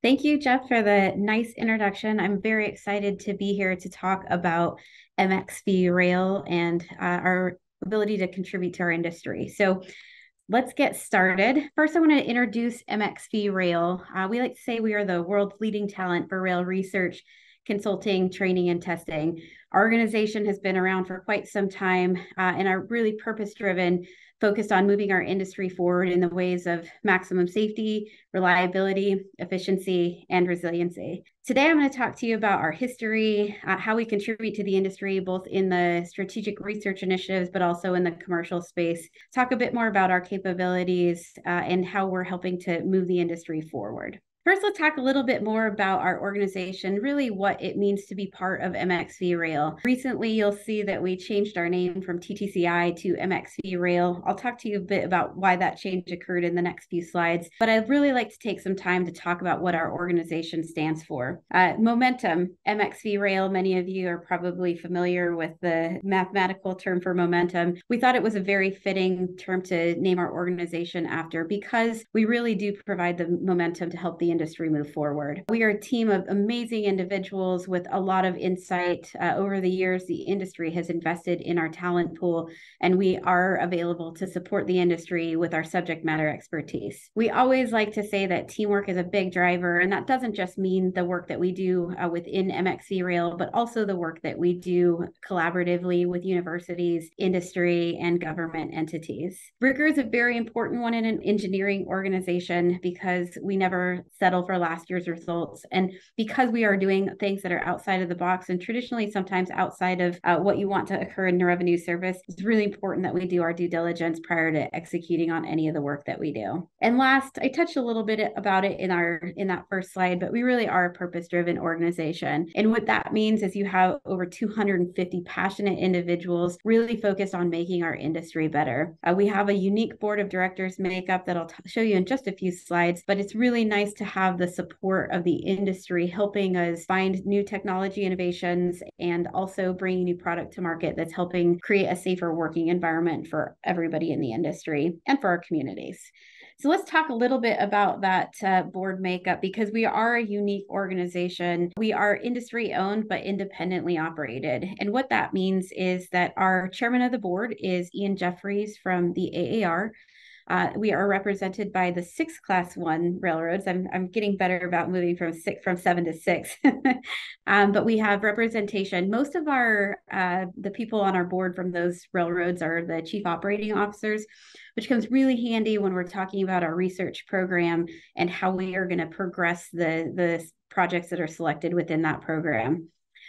Thank you, Jeff, for the nice introduction. I'm very excited to be here to talk about MXV Rail and uh, our ability to contribute to our industry. So let's get started. First, I want to introduce MXV Rail. Uh, we like to say we are the world's leading talent for rail research, consulting, training, and testing. Our organization has been around for quite some time uh, and are really purpose driven focused on moving our industry forward in the ways of maximum safety, reliability, efficiency, and resiliency. Today, I'm going to talk to you about our history, uh, how we contribute to the industry, both in the strategic research initiatives, but also in the commercial space. Talk a bit more about our capabilities uh, and how we're helping to move the industry forward. First, let's talk a little bit more about our organization, really what it means to be part of MXV Rail. Recently, you'll see that we changed our name from TTCI to MXV Rail. I'll talk to you a bit about why that change occurred in the next few slides, but I'd really like to take some time to talk about what our organization stands for. Uh, momentum, MXV Rail, many of you are probably familiar with the mathematical term for momentum. We thought it was a very fitting term to name our organization after because we really do provide the momentum to help the industry move forward. We are a team of amazing individuals with a lot of insight. Uh, over the years, the industry has invested in our talent pool, and we are available to support the industry with our subject matter expertise. We always like to say that teamwork is a big driver, and that doesn't just mean the work that we do uh, within MXV Rail, but also the work that we do collaboratively with universities, industry, and government entities. Rigor is a very important one in an engineering organization because we never settle for last year's results. And because we are doing things that are outside of the box and traditionally sometimes outside of uh, what you want to occur in revenue service, it's really important that we do our due diligence prior to executing on any of the work that we do. And last, I touched a little bit about it in our in that first slide, but we really are a purpose-driven organization. And what that means is you have over 250 passionate individuals really focused on making our industry better. Uh, we have a unique board of directors makeup that I'll t- show you in just a few slides, but it's really nice to have the support of the industry helping us find new technology innovations and also bringing new product to market that's helping create a safer working environment for everybody in the industry and for our communities. So let's talk a little bit about that uh, board makeup because we are a unique organization. We are industry owned but independently operated. And what that means is that our chairman of the board is Ian Jefferies from the AAR. Uh, we are represented by the six class one railroads. I'm, I'm getting better about moving from six from seven to six, um, but we have representation. Most of our uh, the people on our board from those railroads are the chief operating officers, which comes really handy when we're talking about our research program and how we are going to progress the the projects that are selected within that program.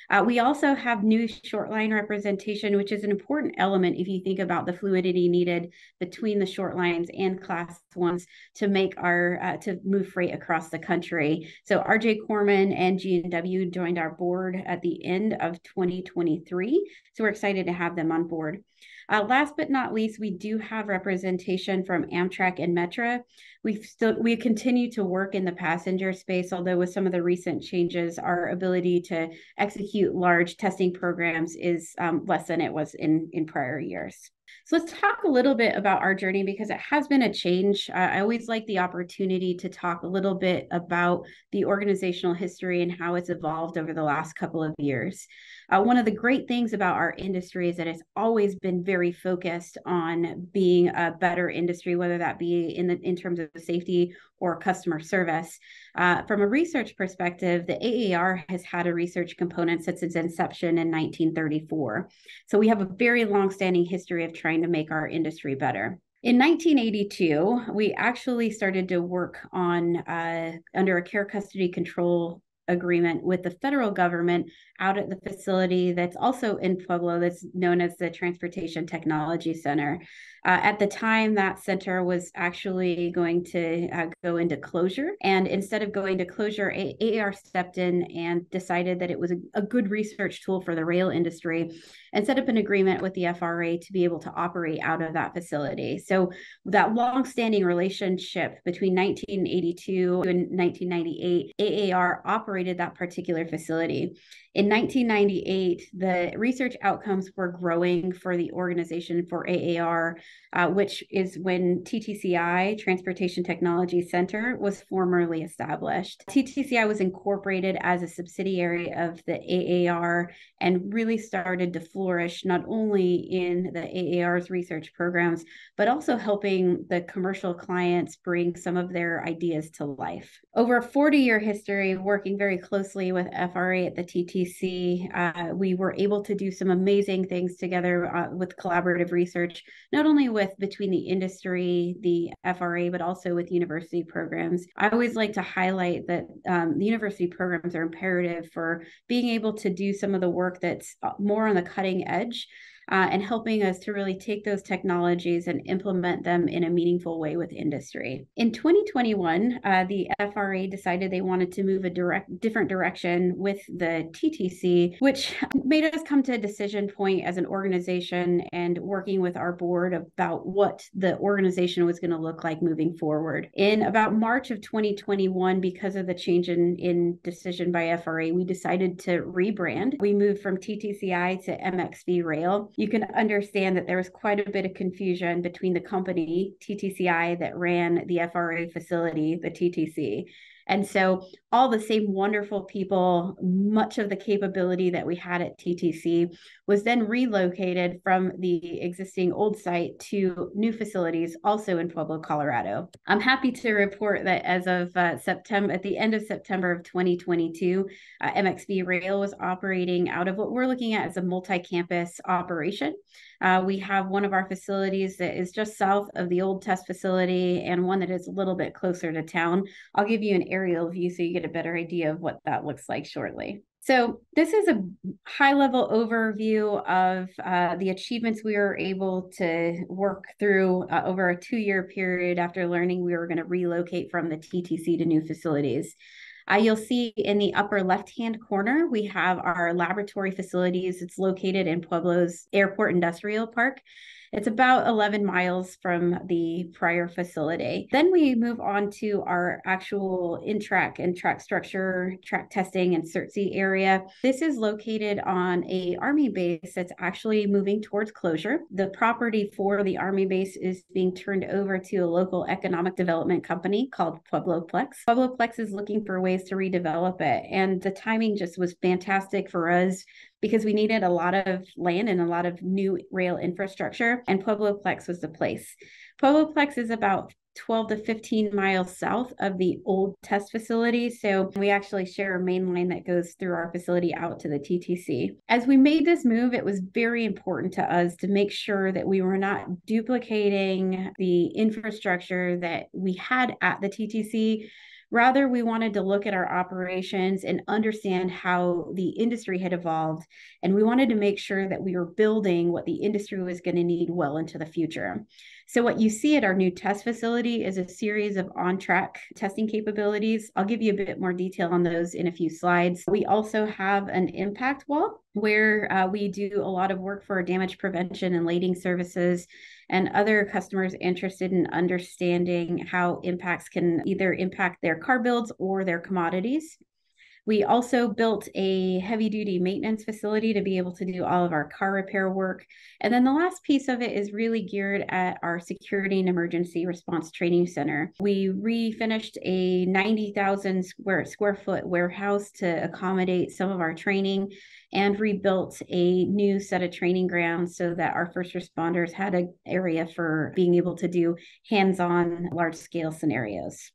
Uh, we also have new short line representation, which is an important element if you think about the fluidity needed between the short lines and class ones to make our uh, to move freight across the country. So RJ Corman and G&W joined our board at the end of 2023. So we're excited to have them on board. Uh, last but not least, we do have representation from Amtrak and Metra. We still we continue to work in the passenger space, although with some of the recent changes, our ability to execute large testing programs is um, less than it was in in prior years. So let's talk a little bit about our journey because it has been a change. Uh, I always like the opportunity to talk a little bit about the organizational history and how it's evolved over the last couple of years. Uh, one of the great things about our industry is that it's always been very focused on being a better industry, whether that be in the in terms of safety or customer service. Uh, from a research perspective, the AAR has had a research component since its inception in 1934. So we have a very long-standing history of trying to make our industry better. In 1982, we actually started to work on uh, under a care custody control agreement with the federal government out at the facility that's also in Pueblo, that's known as the Transportation Technology Center. Uh, at the time, that center was actually going to uh, go into closure. And instead of going to closure, AAR stepped in and decided that it was a, a good research tool for the rail industry and set up an agreement with the FRA to be able to operate out of that facility. So that long-standing relationship between 1982 and 1998, AAR operated that particular facility. In 1998, the research outcomes were growing for the organization for AAR. Uh, which is when TTCI, Transportation Technology Center, was formerly established. TTCI was incorporated as a subsidiary of the AAR and really started to flourish not only in the AAR's research programs, but also helping the commercial clients bring some of their ideas to life. Over a 40 year history working very closely with FRA at the TTC, uh, we were able to do some amazing things together uh, with collaborative research, not only with between the industry, the FRA, but also with university programs. I always like to highlight that um, the university programs are imperative for being able to do some of the work that's uh, more on the cutting edge uh, and helping us to really take those technologies and implement them in a meaningful way with industry. In 2021, uh, the FRA decided they wanted to move a direct different direction with the TTC, which made us come to a decision point as an organization and working with our board about what the organization was going to look like moving forward. In about March of 2021, because of the change in, in decision by FRA, we decided to rebrand. We moved from TTCI to MXV Rail you can understand that there was quite a bit of confusion between the company, TTCI, that ran the FRA facility, the TTC, and so, all the same wonderful people, much of the capability that we had at TTC was then relocated from the existing old site to new facilities, also in Pueblo, Colorado. I'm happy to report that as of uh, September, at the end of September of 2022, uh, MXV Rail was operating out of what we're looking at as a multi campus operation. Uh, we have one of our facilities that is just south of the old test facility and one that is a little bit closer to town. I'll give you an aerial view so you get a better idea of what that looks like shortly. So this is a high level overview of uh, the achievements we were able to work through uh, over a two year period after learning we were going to relocate from the TTC to new facilities. Uh, you'll see in the upper left-hand corner, we have our laboratory facilities. It's located in Pueblo's Airport Industrial Park. It's about 11 miles from the prior facility. Then we move on to our actual in-track and track structure, track testing and CERTC area. This is located on a Army base that's actually moving towards closure. The property for the Army base is being turned over to a local economic development company called Puebloplex. Puebloplex is looking for ways to redevelop it. And the timing just was fantastic for us because we needed a lot of land and a lot of new rail infrastructure, and Puebloplex was the place. Puebloplex is about 12 to 15 miles south of the old test facility. So we actually share a main line that goes through our facility out to the TTC. As we made this move, it was very important to us to make sure that we were not duplicating the infrastructure that we had at the TTC Rather, we wanted to look at our operations and understand how the industry had evolved. And we wanted to make sure that we were building what the industry was going to need well into the future. So, what you see at our new test facility is a series of on track testing capabilities. I'll give you a bit more detail on those in a few slides. We also have an impact wall where uh, we do a lot of work for damage prevention and lading services and other customers interested in understanding how impacts can either impact their car builds or their commodities. We also built a heavy duty maintenance facility to be able to do all of our car repair work. And then the last piece of it is really geared at our security and emergency response training center. We refinished a 90,000 square square foot warehouse to accommodate some of our training and rebuilt a new set of training grounds so that our first responders had an area for being able to do hands-on large scale scenarios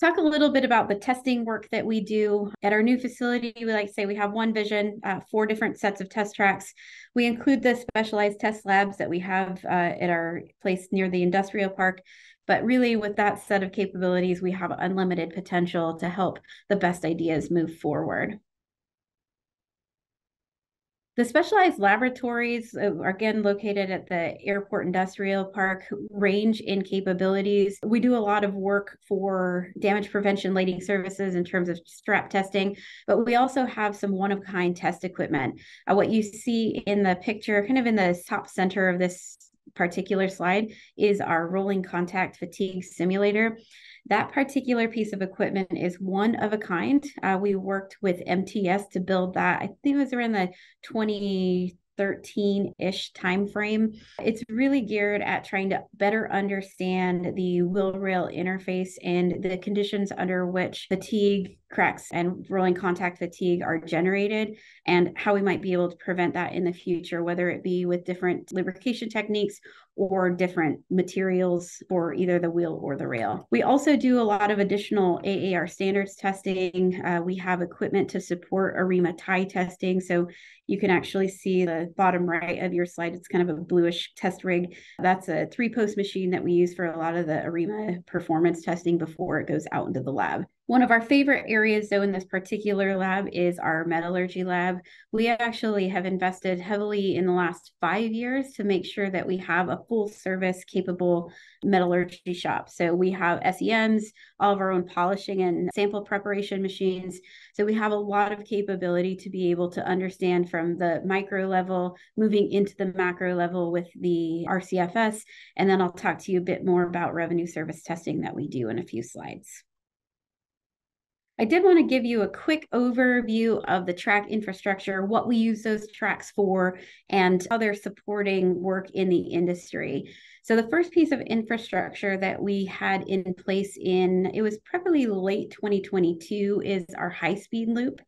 talk a little bit about the testing work that we do at our new facility. We like to say we have one vision, uh, four different sets of test tracks. We include the specialized test labs that we have uh, at our place near the industrial park. But really, with that set of capabilities, we have unlimited potential to help the best ideas move forward. The specialized laboratories uh, are again located at the Airport Industrial Park, range in capabilities. We do a lot of work for damage prevention lading services in terms of strap testing, but we also have some one of kind test equipment. Uh, what you see in the picture, kind of in the top center of this particular slide, is our rolling contact fatigue simulator. That particular piece of equipment is one of a kind. Uh, we worked with MTS to build that. I think it was around the 20 13-ish timeframe. It's really geared at trying to better understand the wheel rail interface and the conditions under which fatigue, cracks, and rolling contact fatigue are generated, and how we might be able to prevent that in the future, whether it be with different lubrication techniques or different materials for either the wheel or the rail. We also do a lot of additional AAR standards testing. Uh, we have equipment to support AREMA tie testing. So you can actually see the bottom right of your slide. It's kind of a bluish test rig. That's a three post machine that we use for a lot of the AREMA performance testing before it goes out into the lab. One of our favorite areas, though, in this particular lab is our metallurgy lab. We actually have invested heavily in the last five years to make sure that we have a full service capable metallurgy shop. So we have SEMs, all of our own polishing and sample preparation machines. So we have a lot of capability to be able to understand from the micro level, moving into the macro level with the RCFS. And then I'll talk to you a bit more about revenue service testing that we do in a few slides. I did want to give you a quick overview of the track infrastructure, what we use those tracks for, and how they're supporting work in the industry. So the first piece of infrastructure that we had in place in, it was probably late 2022, is our high-speed loop.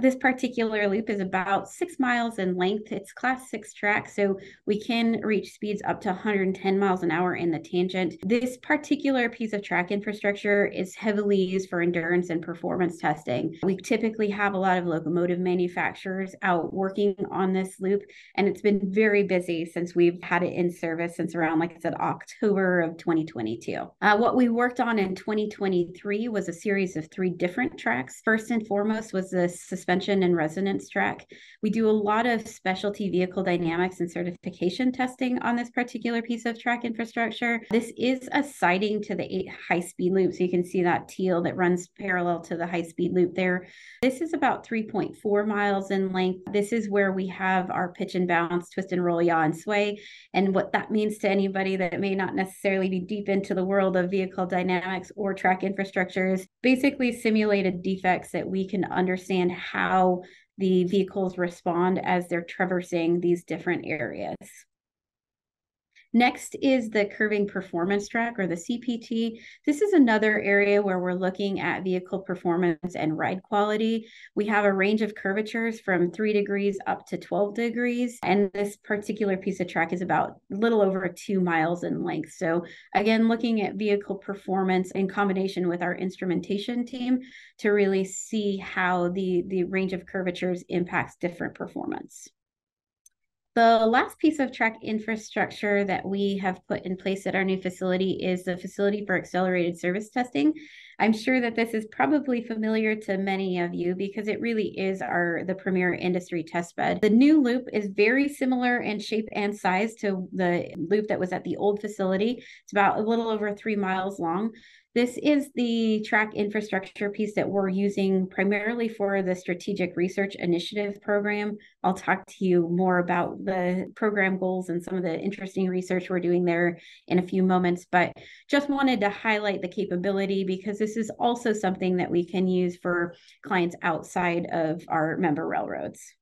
This particular loop is about six miles in length. It's class six track, so we can reach speeds up to 110 miles an hour in the tangent. This particular piece of track infrastructure is heavily used for endurance and performance testing. We typically have a lot of locomotive manufacturers out working on this loop, and it's been very busy since we've had it in service since around like said, October of 2022. Uh, what we worked on in 2023 was a series of three different tracks. First and foremost was the suspension and resonance track. We do a lot of specialty vehicle dynamics and certification testing on this particular piece of track infrastructure. This is a siding to the eight high speed loop. So you can see that teal that runs parallel to the high speed loop there. This is about 3.4 miles in length. This is where we have our pitch and bounce, twist and roll, yaw and sway. And what that means to anybody anybody that may not necessarily be deep into the world of vehicle dynamics or track infrastructures, basically simulated defects that we can understand how the vehicles respond as they're traversing these different areas. Next is the curving performance track or the CPT. This is another area where we're looking at vehicle performance and ride quality. We have a range of curvatures from three degrees up to 12 degrees. And this particular piece of track is about a little over two miles in length. So again, looking at vehicle performance in combination with our instrumentation team to really see how the, the range of curvatures impacts different performance. The last piece of track infrastructure that we have put in place at our new facility is the facility for accelerated service testing. I'm sure that this is probably familiar to many of you because it really is our the premier industry test bed. The new loop is very similar in shape and size to the loop that was at the old facility. It's about a little over three miles long. This is the track infrastructure piece that we're using primarily for the Strategic Research Initiative program. I'll talk to you more about the program goals and some of the interesting research we're doing there in a few moments, but just wanted to highlight the capability because this is also something that we can use for clients outside of our member railroads.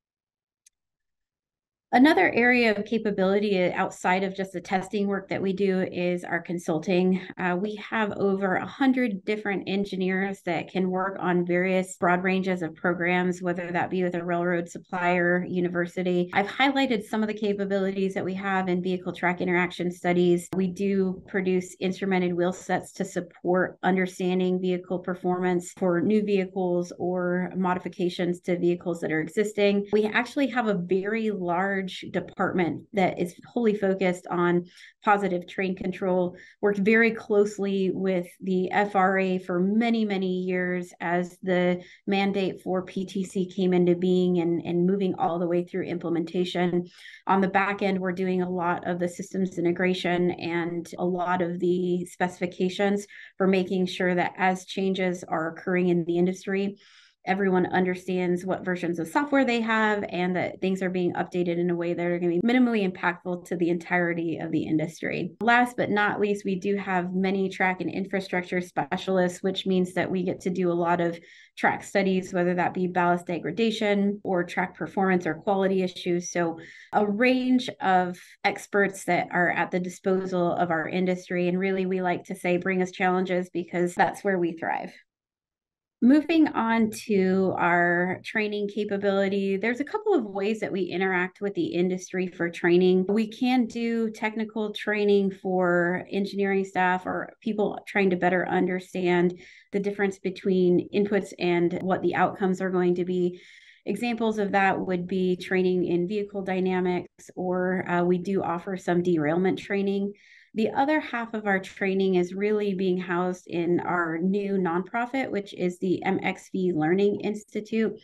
Another area of capability outside of just the testing work that we do is our consulting. Uh, we have over a hundred different engineers that can work on various broad ranges of programs, whether that be with a railroad supplier, university. I've highlighted some of the capabilities that we have in vehicle track interaction studies. We do produce instrumented wheel sets to support understanding vehicle performance for new vehicles or modifications to vehicles that are existing. We actually have a very large large department that is wholly focused on positive train control, worked very closely with the FRA for many, many years as the mandate for PTC came into being and, and moving all the way through implementation. On the back end, we're doing a lot of the systems integration and a lot of the specifications for making sure that as changes are occurring in the industry, everyone understands what versions of software they have and that things are being updated in a way that are going to be minimally impactful to the entirety of the industry. Last but not least, we do have many track and infrastructure specialists, which means that we get to do a lot of track studies, whether that be ballast degradation or track performance or quality issues. So, a range of experts that are at the disposal of our industry. And really, we like to say, bring us challenges because that's where we thrive. Moving on to our training capability, there's a couple of ways that we interact with the industry for training. We can do technical training for engineering staff or people trying to better understand the difference between inputs and what the outcomes are going to be. Examples of that would be training in vehicle dynamics, or uh, we do offer some derailment training. The other half of our training is really being housed in our new nonprofit, which is the MXV Learning Institute.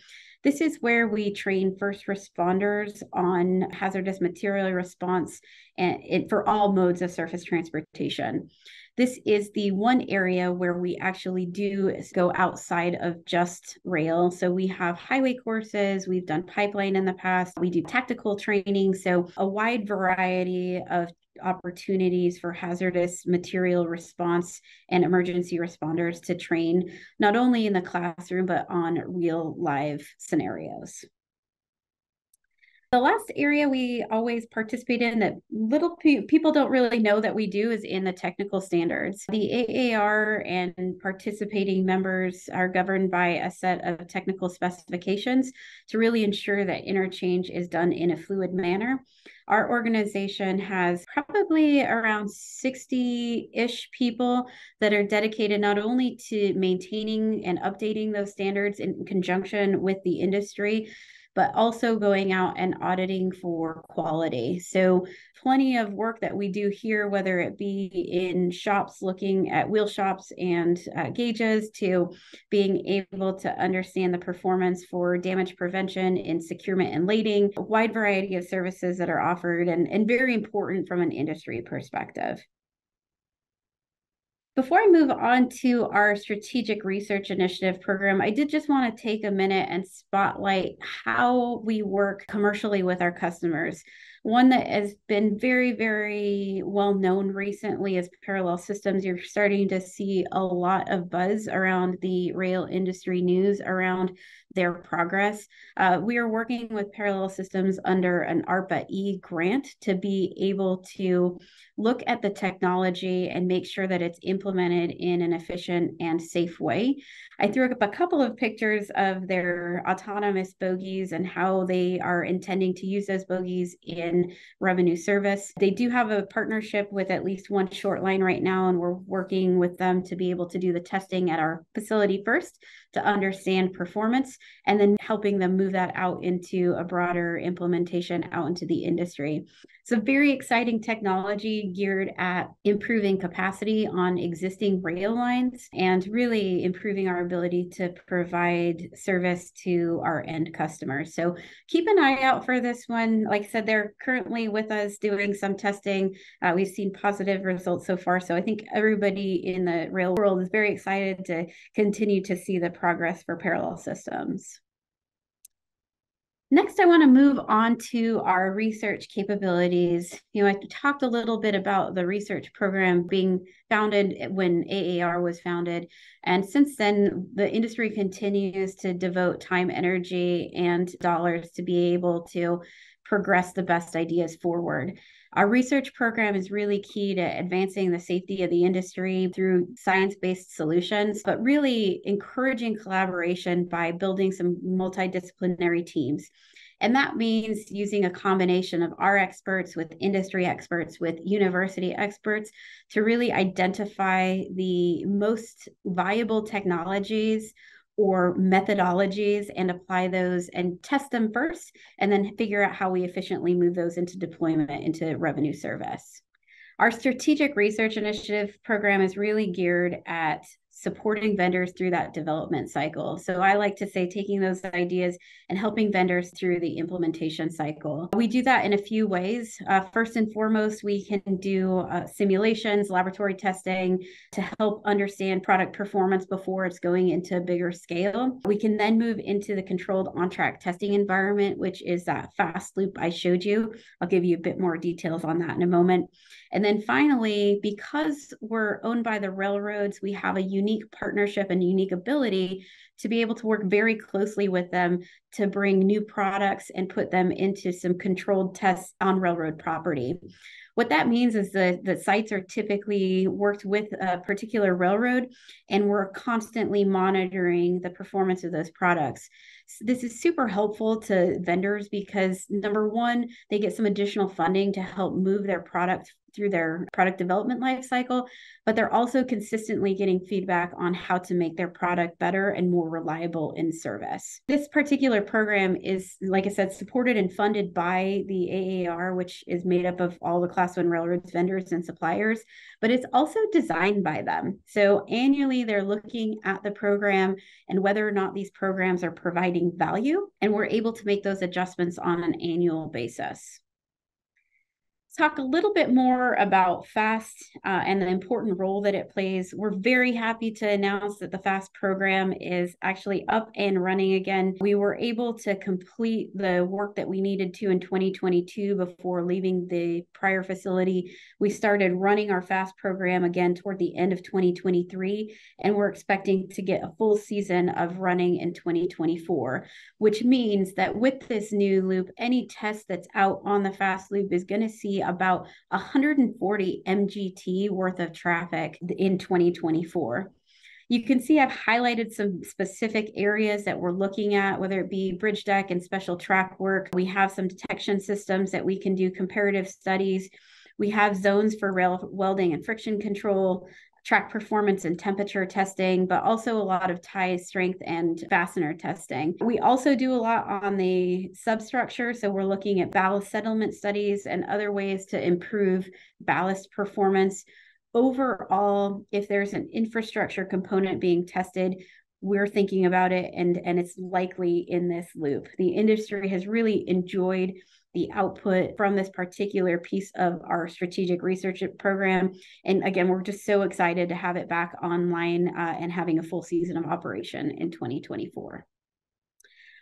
This is where we train first responders on hazardous material response and it, for all modes of surface transportation. This is the one area where we actually do go outside of just rail. So we have highway courses, we've done pipeline in the past, we do tactical training. So a wide variety of opportunities for hazardous material response and emergency responders to train not only in the classroom but on real live scenarios. The last area we always participate in that little pe- people don't really know that we do is in the technical standards. The AAR and participating members are governed by a set of technical specifications to really ensure that interchange is done in a fluid manner. Our organization has probably around 60 ish people that are dedicated not only to maintaining and updating those standards in conjunction with the industry, but also going out and auditing for quality. So, plenty of work that we do here, whether it be in shops looking at wheel shops and uh, gauges, to being able to understand the performance for damage prevention in securement and lading, a wide variety of services that are offered and, and very important from an industry perspective. Before I move on to our strategic research initiative program, I did just want to take a minute and spotlight how we work commercially with our customers. One that has been very, very well known recently is Parallel Systems. You're starting to see a lot of buzz around the rail industry news around their progress. Uh, we are working with Parallel Systems under an ARPA E grant to be able to look at the technology and make sure that it's implemented in an efficient and safe way. I threw up a couple of pictures of their autonomous bogies and how they are intending to use those bogies in revenue service. They do have a partnership with at least one short line right now, and we're working with them to be able to do the testing at our facility first to understand performance and then helping them move that out into a broader implementation out into the industry. So, very exciting technology geared at improving capacity on existing rail lines and really improving our ability to provide service to our end customers. So, keep an eye out for this one. Like I said, they're currently with us doing some testing. Uh, we've seen positive results so far. So, I think everybody in the rail world is very excited to continue to see the progress for parallel systems. Next, I want to move on to our research capabilities. You know, I talked a little bit about the research program being founded when AAR was founded. And since then, the industry continues to devote time, energy, and dollars to be able to progress the best ideas forward. Our research program is really key to advancing the safety of the industry through science based solutions, but really encouraging collaboration by building some multidisciplinary teams. And that means using a combination of our experts with industry experts, with university experts to really identify the most viable technologies or methodologies and apply those and test them first, and then figure out how we efficiently move those into deployment into revenue service. Our strategic research initiative program is really geared at supporting vendors through that development cycle. So I like to say taking those ideas and helping vendors through the implementation cycle. We do that in a few ways. Uh, first and foremost, we can do uh, simulations, laboratory testing to help understand product performance before it's going into a bigger scale. We can then move into the controlled on track testing environment, which is that fast loop I showed you. I'll give you a bit more details on that in a moment. And then finally, because we're owned by the railroads, we have a unique partnership and unique ability to be able to work very closely with them to bring new products and put them into some controlled tests on railroad property. What that means is that the sites are typically worked with a particular railroad, and we're constantly monitoring the performance of those products. So this is super helpful to vendors because number one, they get some additional funding to help move their product through their product development life cycle, but they're also consistently getting feedback on how to make their product better and more reliable in service. This particular program is, like I said, supported and funded by the AAR, which is made up of all the Class 1 railroads vendors and suppliers, but it's also designed by them. So annually, they're looking at the program and whether or not these programs are providing value, and we're able to make those adjustments on an annual basis talk a little bit more about FAST uh, and the important role that it plays. We're very happy to announce that the FAST program is actually up and running again. We were able to complete the work that we needed to in 2022 before leaving the prior facility. We started running our FAST program again toward the end of 2023, and we're expecting to get a full season of running in 2024, which means that with this new loop, any test that's out on the FAST loop is going to see about 140 MGT worth of traffic in 2024. You can see I've highlighted some specific areas that we're looking at, whether it be bridge deck and special track work. We have some detection systems that we can do comparative studies. We have zones for rail welding and friction control, track performance and temperature testing, but also a lot of tie strength and fastener testing. We also do a lot on the substructure. So we're looking at ballast settlement studies and other ways to improve ballast performance. Overall, if there's an infrastructure component being tested, we're thinking about it and and it's likely in this loop the industry has really enjoyed the output from this particular piece of our strategic research program. And again, we're just so excited to have it back online uh, and having a full season of operation in 2024.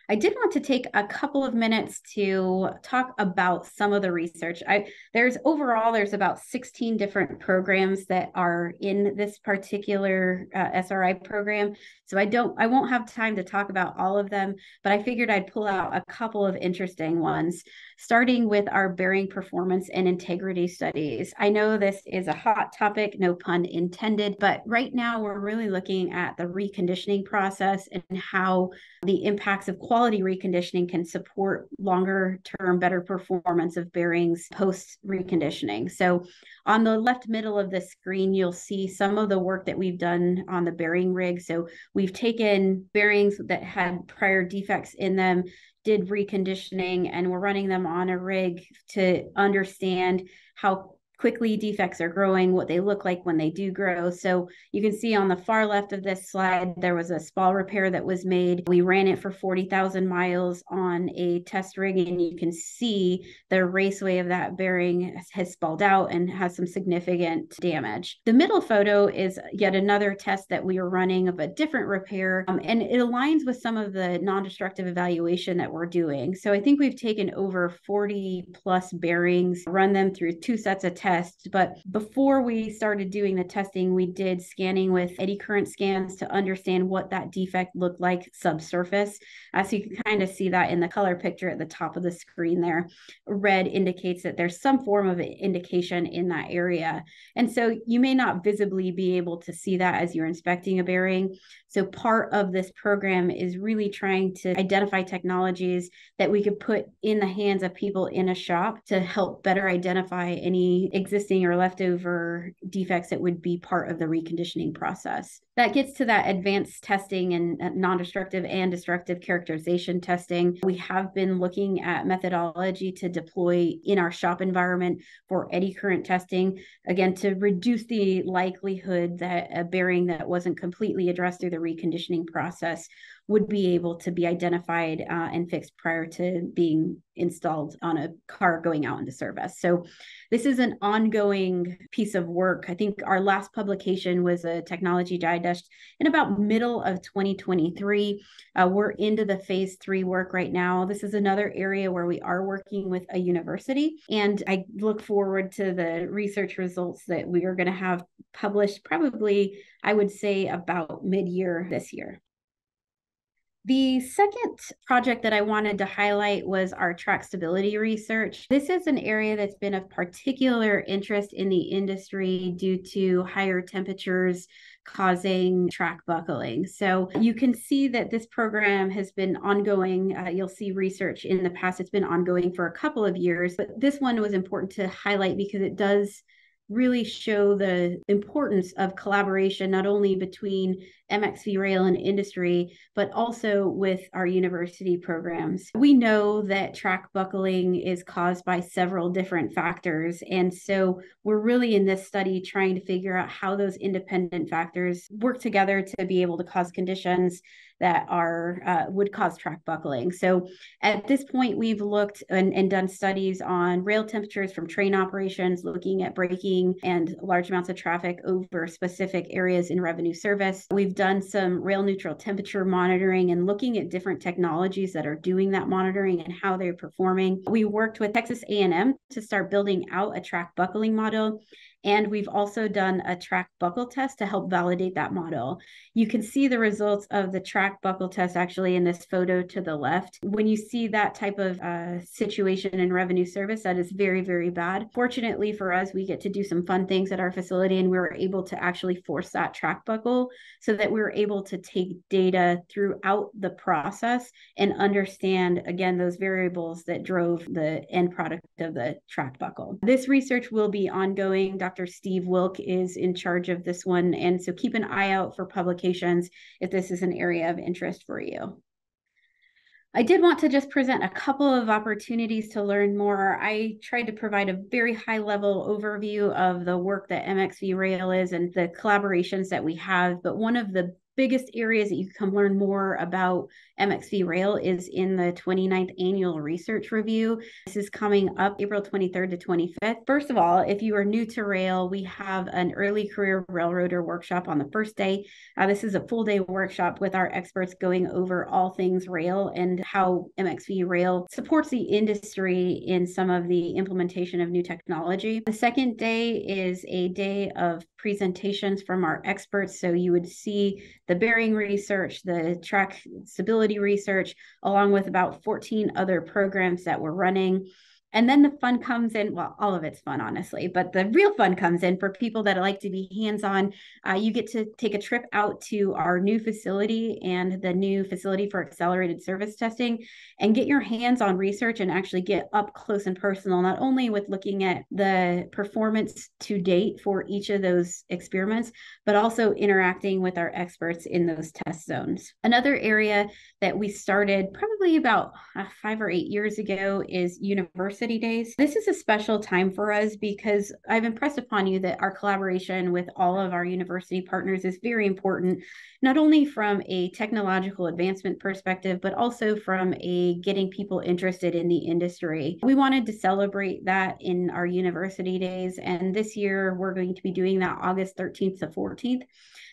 I did want to take a couple of minutes to talk about some of the research. I there's overall there's about 16 different programs that are in this particular uh, SRI program. So I don't I won't have time to talk about all of them, but I figured I'd pull out a couple of interesting ones, starting with our bearing performance and integrity studies. I know this is a hot topic, no pun intended, but right now we're really looking at the reconditioning process and how the impacts of quality reconditioning can support longer term better performance of bearings post reconditioning. So on the left middle of the screen, you'll see some of the work that we've done on the bearing rig. So we've taken bearings that had prior defects in them, did reconditioning, and we're running them on a rig to understand how quickly defects are growing, what they look like when they do grow. So you can see on the far left of this slide, there was a spall repair that was made. We ran it for 40,000 miles on a test rig, and you can see the raceway of that bearing has spalled out and has some significant damage. The middle photo is yet another test that we are running of a different repair, um, and it aligns with some of the non-destructive evaluation that we're doing. So I think we've taken over 40 plus bearings, run them through two sets of tests test. But before we started doing the testing, we did scanning with eddy current scans to understand what that defect looked like subsurface. As you can kind of see that in the color picture at the top of the screen there. Red indicates that there's some form of indication in that area. And so you may not visibly be able to see that as you're inspecting a bearing. So part of this program is really trying to identify technologies that we could put in the hands of people in a shop to help better identify any existing or leftover defects that would be part of the reconditioning process. That gets to that advanced testing and uh, non destructive and destructive characterization testing. We have been looking at methodology to deploy in our shop environment for eddy current testing, again, to reduce the likelihood that a bearing that wasn't completely addressed through the reconditioning process would be able to be identified uh, and fixed prior to being installed on a car going out into service. So this is an ongoing piece of work. I think our last publication was a technology digest in about middle of 2023. Uh, we're into the phase three work right now. This is another area where we are working with a university, and I look forward to the research results that we are going to have published probably, I would say, about mid year this year. The second project that I wanted to highlight was our track stability research. This is an area that's been of particular interest in the industry due to higher temperatures causing track buckling. So you can see that this program has been ongoing. Uh, you'll see research in the past, it's been ongoing for a couple of years, but this one was important to highlight because it does really show the importance of collaboration not only between MXV rail and industry, but also with our university programs. We know that track buckling is caused by several different factors. And so we're really in this study trying to figure out how those independent factors work together to be able to cause conditions that are uh, would cause track buckling. So at this point, we've looked and, and done studies on rail temperatures from train operations, looking at braking and large amounts of traffic over specific areas in revenue service. We've done some rail neutral temperature monitoring and looking at different technologies that are doing that monitoring and how they're performing. We worked with Texas A&M to start building out a track buckling model and we've also done a track buckle test to help validate that model. You can see the results of the track buckle test actually in this photo to the left. When you see that type of uh, situation in revenue service, that is very, very bad. Fortunately for us, we get to do some fun things at our facility and we were able to actually force that track buckle so that we were able to take data throughout the process and understand, again, those variables that drove the end product of the track buckle. This research will be ongoing. Dr. Steve Wilk is in charge of this one. And so keep an eye out for publications if this is an area of interest for you. I did want to just present a couple of opportunities to learn more. I tried to provide a very high level overview of the work that MXV Rail is and the collaborations that we have. But one of the biggest areas that you can learn more about MXV Rail is in the 29th annual research review. This is coming up April 23rd to 25th. First of all, if you are new to rail, we have an early career railroader workshop on the first day. Uh, this is a full day workshop with our experts going over all things rail and how MXV Rail supports the industry in some of the implementation of new technology. The second day is a day of presentations from our experts. So you would see the bearing research, the track stability research, along with about 14 other programs that we're running. And then the fun comes in. Well, all of it's fun, honestly, but the real fun comes in for people that like to be hands on. Uh, you get to take a trip out to our new facility and the new facility for accelerated service testing and get your hands on research and actually get up close and personal, not only with looking at the performance to date for each of those experiments, but also interacting with our experts in those test zones. Another area that we started probably about uh, five or eight years ago is university City Days. This is a special time for us because I've impressed upon you that our collaboration with all of our university partners is very important, not only from a technological advancement perspective, but also from a getting people interested in the industry. We wanted to celebrate that in our university days, and this year we're going to be doing that August 13th to 14th.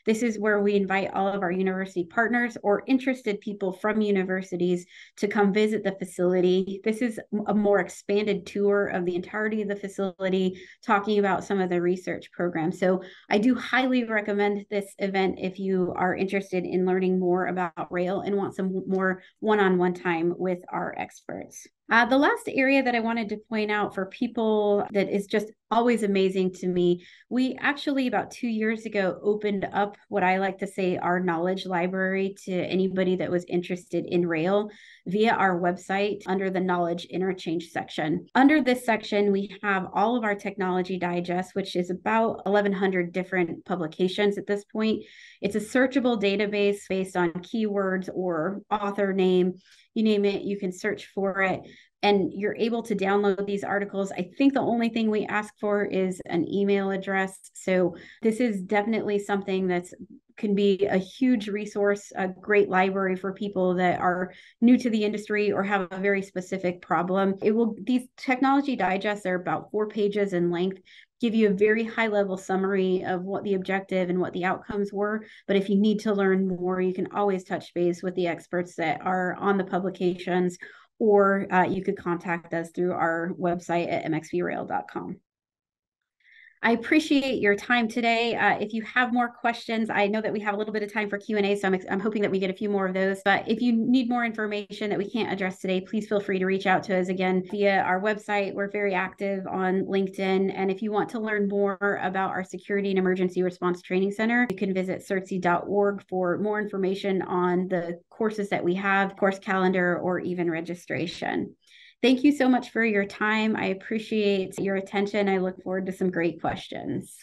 This is where we invite all of our university partners or interested people from universities to come visit the facility. This is a more expanded tour of the entirety of the facility, talking about some of the research programs. So I do highly recommend this event if you are interested in learning more about rail and want some more one-on-one time with our experts. Uh, the last area that I wanted to point out for people that is just always amazing to me, we actually about two years ago opened up what I like to say our knowledge library to anybody that was interested in Rail via our website under the knowledge interchange section. Under this section, we have all of our technology digest, which is about 1,100 different publications at this point. It's a searchable database based on keywords or author name you name it, you can search for it and you're able to download these articles. I think the only thing we ask for is an email address. So this is definitely something that's can be a huge resource, a great library for people that are new to the industry or have a very specific problem. It will these technology digests are about 4 pages in length give you a very high level summary of what the objective and what the outcomes were. But if you need to learn more, you can always touch base with the experts that are on the publications, or uh, you could contact us through our website at mxvrail.com. I appreciate your time today. Uh, if you have more questions, I know that we have a little bit of time for Q&A, so I'm, I'm hoping that we get a few more of those. But if you need more information that we can't address today, please feel free to reach out to us again via our website. We're very active on LinkedIn. And if you want to learn more about our Security and Emergency Response Training Center, you can visit CERTC.org for more information on the courses that we have, course calendar, or even registration. Thank you so much for your time. I appreciate your attention. I look forward to some great questions.